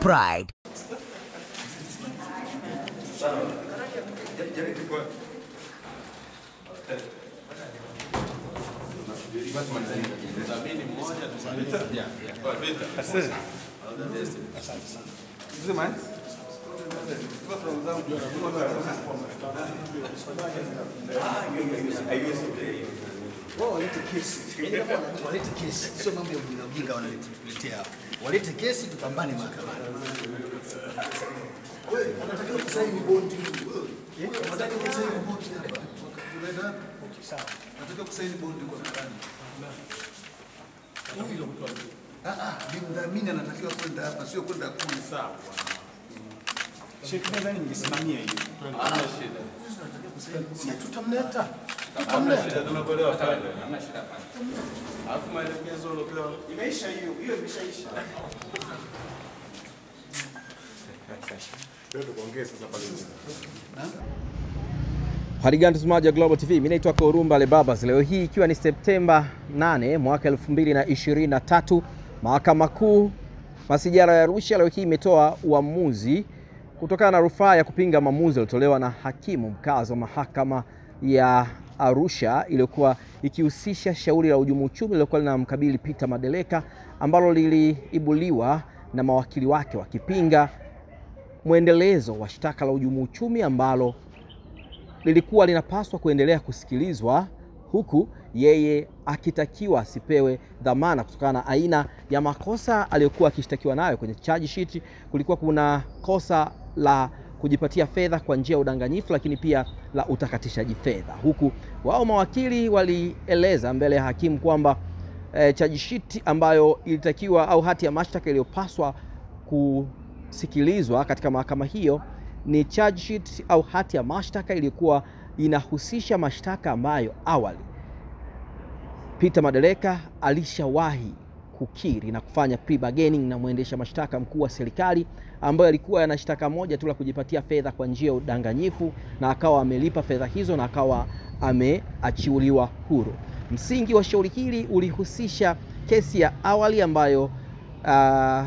Pride. Wao walete kesi. Yaani kama wana- walete kesi. Sio mambo ya ujinga ujinga wanaletea hapa. Walete kesi tupambane mahakamani. Wewe kusaini bondi. Kusaini bondi hapa. Unaenda hapa? Okay, kusaini bondi kwa mkani. Huyo mtu Ah ah, ni mdhamini anatakiwa kwenda hapa, sio kwenda kule. Sawa. Ningesimamia hiyo. Si tutamleta. Alafu maelekezo uliopewa imeisha hiyo, hiyo imeshaisha. Hali tukaongee sasa pale. Harigani mtazamaji wa Global TV, mimi naitwa Korumba Lebabas. Leo hii ikiwa ni Septemba 8 mwaka 2023, Mahakama Kuu Masijara ya Arusha leo hii imetoa uamuzi kutokana na rufaa ya kupinga maamuzi yaliyotolewa na hakimu mkazi wa mahakama ya Arusha iliyokuwa ikihusisha shauri la hujumu uchumi lililokuwa linamkabili Peter Madeleka ambalo liliibuliwa na mawakili wake wakipinga mwendelezo wa shtaka la hujumu uchumi ambalo lilikuwa linapaswa kuendelea kusikilizwa huku yeye akitakiwa asipewe dhamana kutokana na aina ya makosa aliyokuwa akishtakiwa nayo kwenye charge sheet. Kulikuwa kuna kosa la kujipatia fedha kwa njia ya udanganyifu, lakini pia la utakatishaji fedha, huku wao mawakili walieleza mbele ya hakimu kwamba e, charge sheet ambayo ilitakiwa au hati ya mashtaka iliyopaswa kusikilizwa katika mahakama hiyo ni charge sheet au hati ya mashtaka iliyokuwa inahusisha mashtaka ambayo awali Peter Madeleka alishawahi kukiri na kufanya plea bargaining na mwendesha mashtaka mkuu wa serikali ambayo alikuwa ana shtaka moja tu la kujipatia fedha kwa njia ya udanganyifu na akawa amelipa fedha hizo na akawa ameachiuliwa huru. Msingi wa shauri hili ulihusisha kesi ya awali ambayo uh,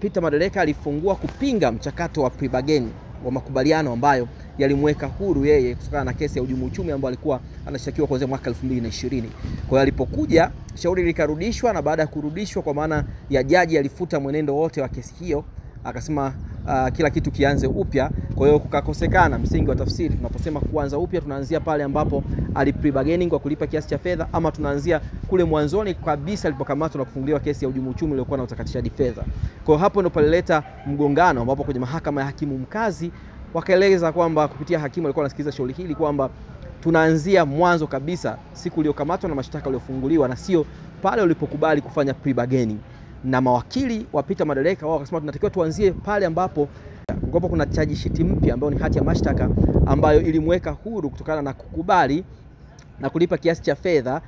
Peter Madeleka alifungua kupinga mchakato wa plea bargaining wa makubaliano ambayo yalimweka huru yeye kutokana na kesi ya uhujumu uchumi ambayo alikuwa anashtakiwa kuanzia mwaka 2020. Kwa hiyo alipokuja shauri likarudishwa, na baada ya kurudishwa, kwa maana ya jaji alifuta mwenendo wote wa kesi hiyo, akasema uh, kila kitu kianze upya. Kwa hiyo kukakosekana msingi wa tafsiri. Tunaposema kuanza upya, tunaanzia pale ambapo ali plea bargaining kwa kulipa kiasi cha fedha, ama tunaanzia kule mwanzoni kabisa alipokamatwa na kufunguliwa kesi ya uhujumu uchumi iliyokuwa na utakatishaji fedha. Kwa hiyo hapo ndo palileta mgongano, ambapo kwenye mahakama ya hakimu mkazi wakaeleza kwamba kupitia hakimu alikuwa anasikiliza shauri hili kwamba tunaanzia mwanzo kabisa, siku uliokamatwa na mashtaka uliofunguliwa, na sio pale ulipokubali kufanya plea bargaining. Na mawakili wapita Madeleka wao wakasema tunatakiwa tuanzie pale ambapo kulikuwa kuna charge sheet mpya ambayo ni hati ya mashtaka ambayo ilimweka huru kutokana na kukubali na kulipa kiasi cha fedha.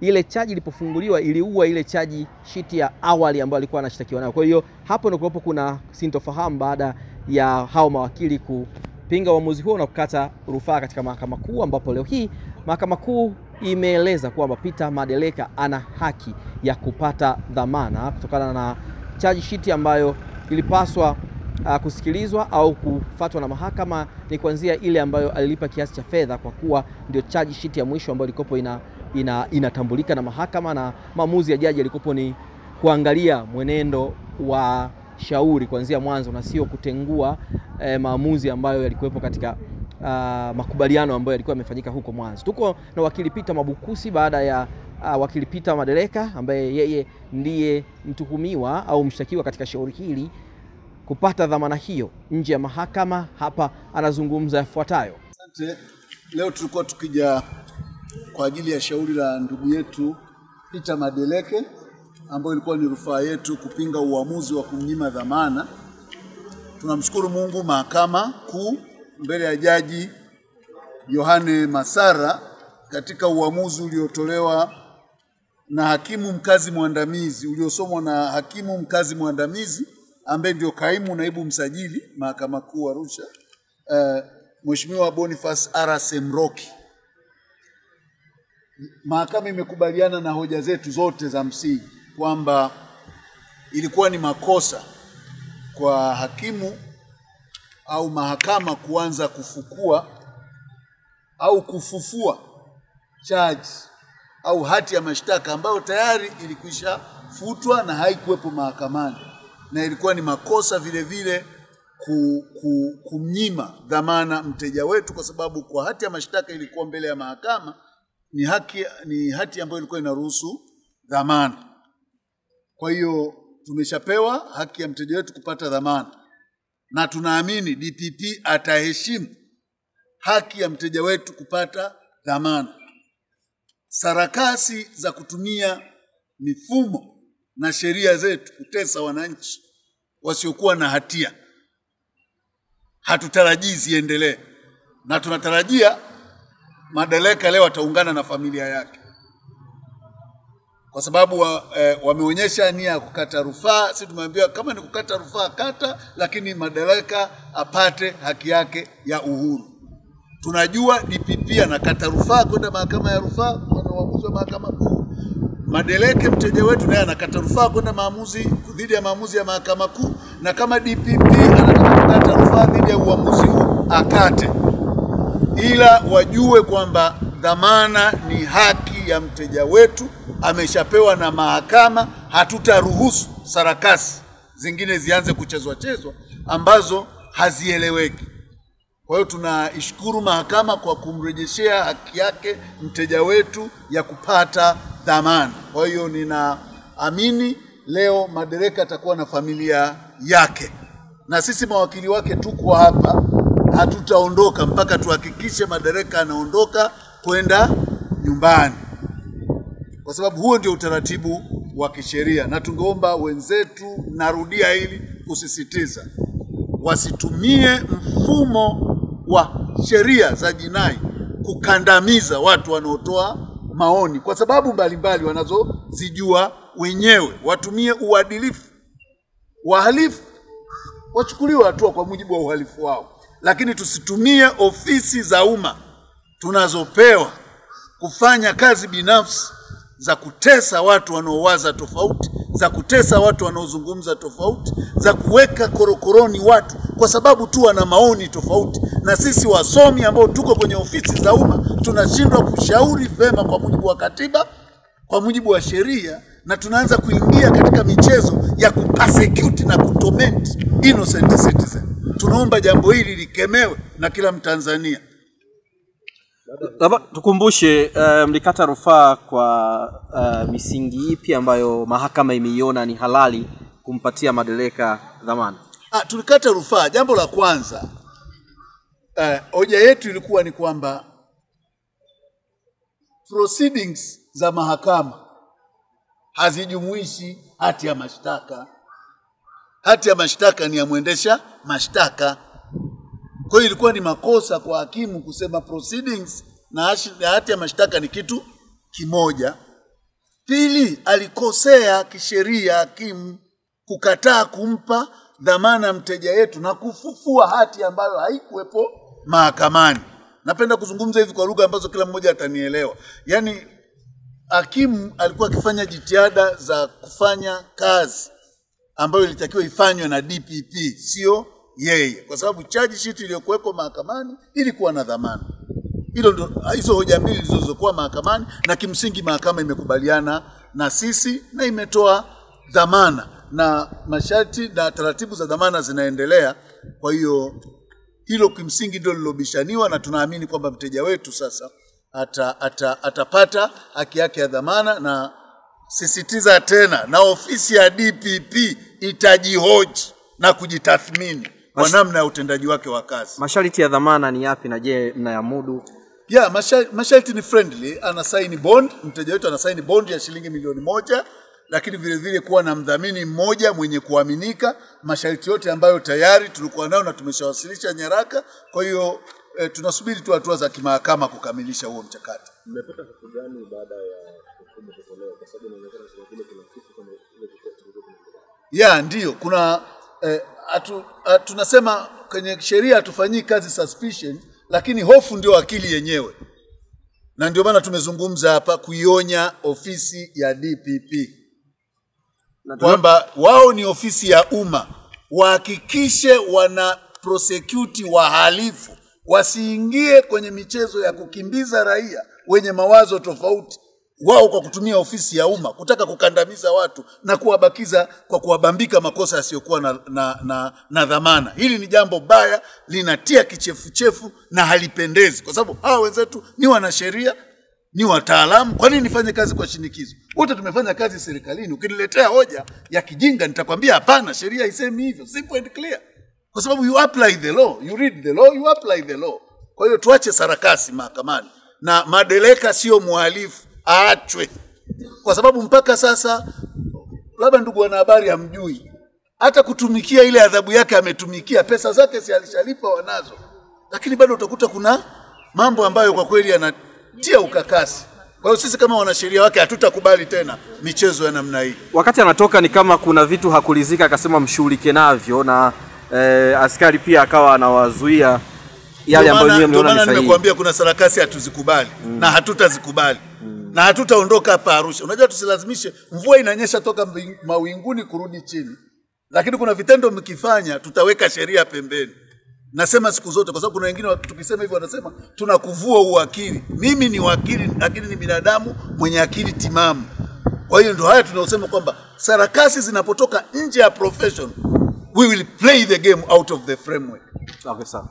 Ile chaji ilipofunguliwa iliua ile chaji sheet ya awali ambayo alikuwa anashtakiwa nayo. Kwa hiyo hapo ndipo kuna sintofahamu baada ya hao mawakili kupinga uamuzi huo na kukata rufaa katika mahakama kuu, ambapo leo hii mahakama kuu imeeleza kwamba Peter Madeleka ana haki ya kupata dhamana kutokana na charge sheet ambayo ilipaswa uh, kusikilizwa au kufatwa na mahakama. Ni kuanzia ile ambayo alilipa kiasi cha fedha, kwa kuwa ndio charge sheet ya mwisho ambayo ilikopo ina, ina, inatambulika na mahakama, na maamuzi ya jaji yalikopo ni kuangalia mwenendo wa shauri kuanzia mwanzo na sio kutengua eh, maamuzi ambayo yalikuwepo katika uh, makubaliano ambayo yalikuwa yamefanyika huko mwanzo. Tuko na wakili Peter Mabukusi baada ya uh, wakili Peter Madeleka ambaye yeye ndiye mtuhumiwa au mshtakiwa katika shauri hili kupata dhamana hiyo nje ya mahakama. Hapa anazungumza yafuatayo. Asante. Leo tulikuwa tukija kwa ajili ya shauri la ndugu yetu Peter Madeleke ambayo ilikuwa ni rufaa yetu kupinga uamuzi wa kumnyima dhamana. Tunamshukuru Mungu, mahakama kuu mbele ya jaji Yohane Masara katika uamuzi uliotolewa na hakimu mkazi mwandamizi uliosomwa na hakimu mkazi mwandamizi ambaye ndio kaimu naibu msajili mahakama kuu Arusha, uh, Mheshimiwa Boniface R. Mahakama imekubaliana na hoja zetu zote za msingi kwamba ilikuwa ni makosa kwa hakimu au mahakama kuanza kufukua au kufufua charge au hati ya mashtaka ambayo tayari ilikwisha futwa na haikuwepo mahakamani, na ilikuwa ni makosa vile vile ku, ku, kumnyima dhamana mteja wetu, kwa sababu kwa hati ya mashtaka ilikuwa mbele ya mahakama ni haki, ni hati ambayo ilikuwa inaruhusu dhamana. Kwa hiyo tumeshapewa haki ya mteja wetu kupata dhamana, na tunaamini DPP ataheshimu haki ya mteja wetu kupata dhamana. Sarakasi za kutumia mifumo na sheria zetu kutesa wananchi wasiokuwa na hatia hatutarajii ziendelee, na tunatarajia Madeleka leo ataungana na familia yake kwa sababu wa, eh, wameonyesha nia ya kukata rufaa. Si tumeambiwa kama ni kukata rufaa kata, lakini madaraka apate haki yake ya uhuru. Tunajua DPP anakata rufaa kwenda mahakama ya rufaa kwa uamuzi wa mahakama kuu. Madeleke mteja wetu naye anakata rufaa kwenda maamuzi dhidi ya maamuzi ya mahakama kuu, na kama DPP anataka kukata rufaa dhidi ya uamuzi huu akate, ila wajue kwamba dhamana ni haki ya mteja wetu, ameshapewa na mahakama. Hatutaruhusu sarakasi zingine zianze kuchezwa chezwa ambazo hazieleweki. Kwa hiyo tunaishukuru mahakama kwa kumrejeshea haki yake mteja wetu ya kupata dhamana. Kwa hiyo ninaamini leo Madereka atakuwa na familia yake, na sisi mawakili wake tuko hapa, hatutaondoka mpaka tuhakikishe Madereka anaondoka kwenda nyumbani, kwa sababu huo ndio utaratibu wa kisheria, na tungeomba wenzetu, narudia hili kusisitiza, wasitumie mfumo wa sheria za jinai kukandamiza watu wanaotoa maoni kwa sababu mbalimbali wanazozijua wenyewe. Watumie uadilifu, wahalifu wachukuliwe hatua kwa mujibu wa uhalifu wao, lakini tusitumie ofisi za umma tunazopewa kufanya kazi binafsi za kutesa watu wanaowaza tofauti, za kutesa watu wanaozungumza tofauti, za kuweka korokoroni watu kwa sababu tu wana maoni tofauti. Na sisi wasomi ambao tuko kwenye ofisi za umma tunashindwa kushauri vema kwa mujibu wa katiba, kwa mujibu wa sheria, na tunaanza kuingia katika michezo ya kupersecute na kutorment innocent citizen. Tunaomba jambo hili likemewe na kila Mtanzania. Labda tukumbushe, uh, mlikata rufaa kwa uh, misingi ipi ambayo mahakama imeiona ni halali kumpatia madereka dhamana? Ah, tulikata rufaa. Jambo la kwanza eh, hoja yetu ilikuwa ni kwamba proceedings za mahakama hazijumuishi hati ya mashtaka. Hati ya mashtaka ni ya mwendesha mashtaka. Kwa hiyo ilikuwa ni makosa kwa hakimu kusema proceedings na hati ya mashtaka ni kitu kimoja. Pili, alikosea kisheria hakimu kukataa kumpa dhamana mteja yetu na kufufua hati ambayo haikuwepo mahakamani. Napenda kuzungumza hivi kwa lugha ambazo kila mmoja atanielewa. Yaani hakimu alikuwa akifanya jitihada za kufanya kazi ambayo ilitakiwa ifanywe na DPP, sio yeye, kwa sababu charge sheet iliyokuwepo mahakamani ilikuwa na dhamana. Hilo ndo hizo hoja mbili zilizokuwa mahakamani, na kimsingi mahakama imekubaliana na sisi na imetoa dhamana na masharti na taratibu za dhamana zinaendelea. Kwa hiyo hilo kimsingi ndio lilobishaniwa, na tunaamini kwamba mteja wetu sasa ata, ata, atapata haki yake ya dhamana, na sisitiza tena, na ofisi ya DPP itajihoji na kujitathmini kwa namna ya utendaji wake wa kazi. Masharti ya dhamana ni yapi na je, mnayamudu? Yeah, masharti, masharti ni friendly. ana sign bond, mteja wetu ana sign bond ya shilingi milioni moja, lakini vile vile kuwa na mdhamini mmoja mwenye kuaminika, masharti yote ambayo tayari tulikuwa nayo na tumeshawasilisha nyaraka. Kwa hiyo e, tunasubiri tu hatua za kimahakama kukamilisha huo mchakato. mmepata kitu gani baada ya hukumu kutolewa? Kwa sababu inaonekana kama vile kuna kitu kama ile kitu kilikuwa kinaendelea. ya ndiyo kuna eh, atu, atu, tunasema kwenye sheria hatufanyii kazi suspicion, lakini hofu ndio akili yenyewe, na ndio maana tumezungumza hapa kuionya ofisi ya DPP kwamba wao ni ofisi ya umma. Wahakikishe wana prosecute wahalifu, wasiingie kwenye michezo ya kukimbiza raia wenye mawazo tofauti wao kwa kutumia ofisi ya umma kutaka kukandamiza watu na kuwabakiza kwa kuwabambika makosa yasiyokuwa na, na, na, na dhamana. Hili ni jambo baya, linatia kichefuchefu na halipendezi, kwa sababu hawa wenzetu ni wanasheria, ni wataalamu. Kwa nini nifanye kazi kwa shinikizo? Wote tumefanya kazi serikalini. Ukiniletea hoja ya kijinga, nitakwambia hapana, sheria isemi hivyo, simple and clear, kwa sababu you apply the law, you read the law, you apply the law. Kwa hiyo tuache sarakasi mahakamani, na Madeleka sio mhalifu, aachwe, kwa sababu mpaka sasa, labda ndugu wanahabari, hamjui hata kutumikia ile adhabu yake ametumikia, pesa zake si alishalipa wanazo, lakini bado utakuta kuna mambo ambayo kwa kweli yanatia ukakasi. Kwa hiyo sisi kama wanasheria wake hatutakubali tena michezo ya namna hii. Wakati anatoka ni kama kuna vitu hakulizika, akasema mshughulike navyo, na eh, askari pia akawa anawazuia yale ambayo yeye nyinyi mliona ni maana sahihi. nimekuambia kuna sarakasi hatuzikubali mm. na hatutazikubali na hatutaondoka hapa Arusha. Unajua, tusilazimishe. Mvua inanyesha toka mawinguni kurudi chini, lakini kuna vitendo mkifanya, tutaweka sheria pembeni. Nasema siku zote, kwa sababu kuna wengine tukisema hivyo wanasema tunakuvua uakili Mimi ni wakili, lakini ni binadamu mwenye akili timamu. Kwa hiyo ndio haya tunaosema kwamba sarakasi zinapotoka nje ya profession, we will play the game out of the framework. Okay, sawa.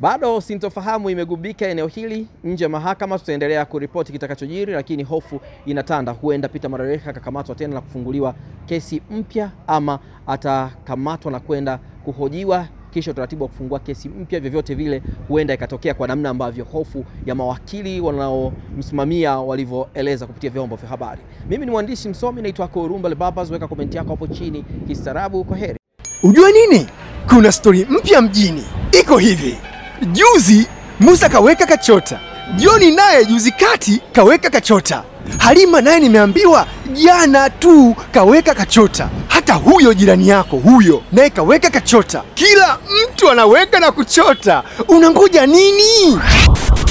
Bado sintofahamu imegubika eneo hili nje ya mahakama. Tutaendelea kuripoti kitakachojiri, lakini hofu inatanda, huenda Peter marareka akakamatwa tena na kufunguliwa kesi mpya, ama atakamatwa na kwenda kuhojiwa kisha utaratibu wa kufungua kesi mpya. Vyovyote vile, huenda ikatokea kwa namna ambavyo hofu ya mawakili wanaomsimamia walivyoeleza kupitia vyombo vya habari. Mimi ni mwandishi msomi, naitwa Kurumba Lebabas. Weka komenti yako hapo chini kistaarabu. Kwa heri. Ujue nini? Kuna stori mpya mjini. Iko hivi. Juzi Musa kaweka kachota, Joni naye juzi kati kaweka kachota, Halima naye nimeambiwa jana tu kaweka kachota. Hata huyo jirani yako huyo naye kaweka kachota. Kila mtu anaweka na kuchota. Unangoja nini?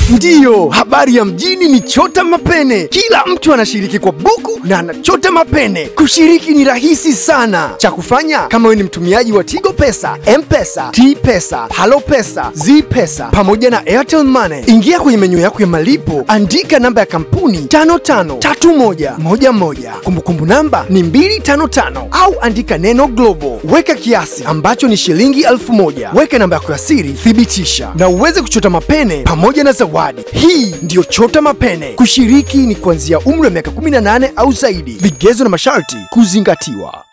Ndiyo, habari ya mjini ni chota mapene. Kila mtu anashiriki kwa buku na anachota mapene. Kushiriki ni rahisi sana. Cha kufanya kama wewe ni mtumiaji wa Tigo Pesa, M-Pesa, T-Pesa, Halo Pesa, Z-Pesa pamoja na Airtel Money, ingia kwenye menyu yako ya malipo, andika namba ya kampuni 553111. Kumbukumbu namba ni 255 au andika neno Global. Weka kiasi ambacho ni shilingi elfu moja. Weka namba yako ya siri, thibitisha na uweze kuchota mapene pamoja na zawadi. Hii ndiyo Chota Mapene. Kushiriki ni kuanzia umri wa miaka 18 au zaidi. Vigezo na masharti kuzingatiwa.